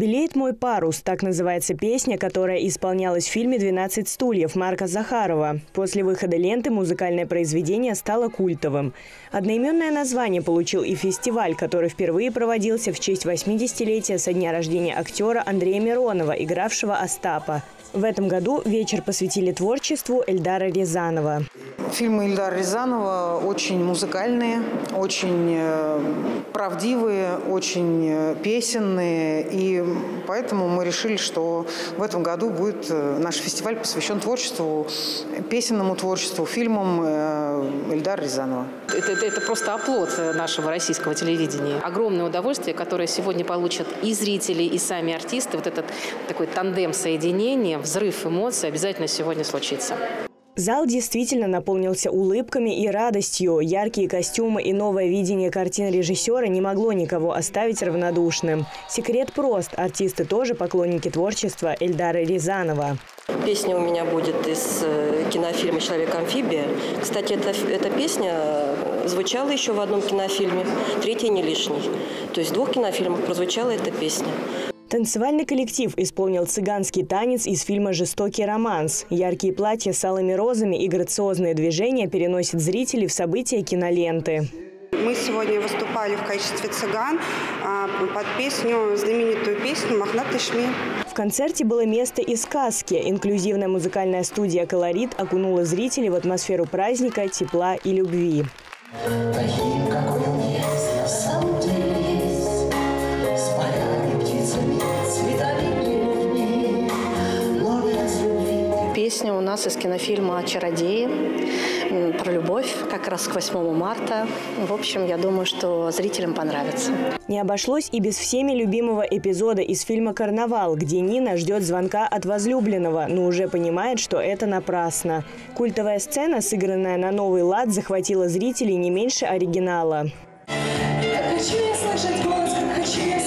«Белеет мой парус» – так называется песня, которая исполнялась в фильме «12 стульев» Марка Захарова. После выхода ленты музыкальное произведение стало культовым. Одноименное название получил и фестиваль, который впервые проводился в честь 80-летия со дня рождения актера Андрея Миронова, игравшего Остапа. В этом году вечер посвятили творчеству Эльдара Рязанова. Фильмы Ильдара Рязанова очень музыкальные, очень э, правдивые, очень э, песенные. И поэтому мы решили, что в этом году будет э, наш фестиваль посвящен творчеству, песенному творчеству, фильмам Ильдара Рязанова. Это, это, это просто оплот нашего российского телевидения. Огромное удовольствие, которое сегодня получат и зрители, и сами артисты. Вот этот такой тандем соединения, взрыв эмоций обязательно сегодня случится. Зал действительно наполнился улыбками и радостью. Яркие костюмы и новое видение картин режиссера не могло никого оставить равнодушным. Секрет прост. Артисты тоже поклонники творчества Эльдара Рязанова. Песня у меня будет из э, кинофильма «Человек-амфибия». Кстати, эта, эта песня э, звучала еще в одном кинофильме, третий не лишний. То есть в двух кинофильмах прозвучала эта песня. Танцевальный коллектив исполнил цыганский танец из фильма «Жестокий романс». Яркие платья с алыми розами и грациозные движения переносят зрителей в события киноленты. Мы сегодня выступали в качестве цыган а, под песню, знаменитую песню «Мохнатый шми». В концерте было место и сказки. Инклюзивная музыкальная студия «Колорит» окунула зрителей в атмосферу праздника, тепла и любви. Таким, какой у нас из кинофильма «Чародеи» про любовь, как раз к 8 марта. В общем, я думаю, что зрителям понравится. Не обошлось и без всеми любимого эпизода из фильма «Карнавал», где Нина ждет звонка от возлюбленного, но уже понимает, что это напрасно. Культовая сцена, сыгранная на новый лад, захватила зрителей не меньше оригинала. Хочу я слышать голос, хочу я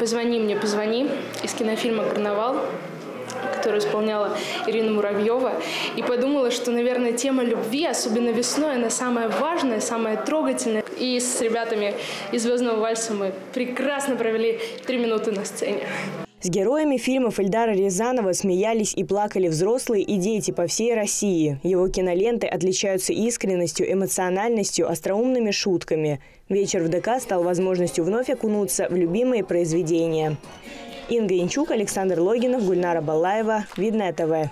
«Позвони мне, позвони» из кинофильма «Карнавал» которую исполняла Ирина Муравьева, и подумала, что, наверное, тема любви, особенно весной, она самая важная, самая трогательная. И с ребятами из «Звездного вальса» мы прекрасно провели три минуты на сцене. С героями фильмов Эльдара Рязанова смеялись и плакали взрослые и дети по всей России. Его киноленты отличаются искренностью, эмоциональностью, остроумными шутками. Вечер в ДК стал возможностью вновь окунуться в любимые произведения. Инга Инчук, Александр Логинов, Гульнара Балаева. Видное ТВ.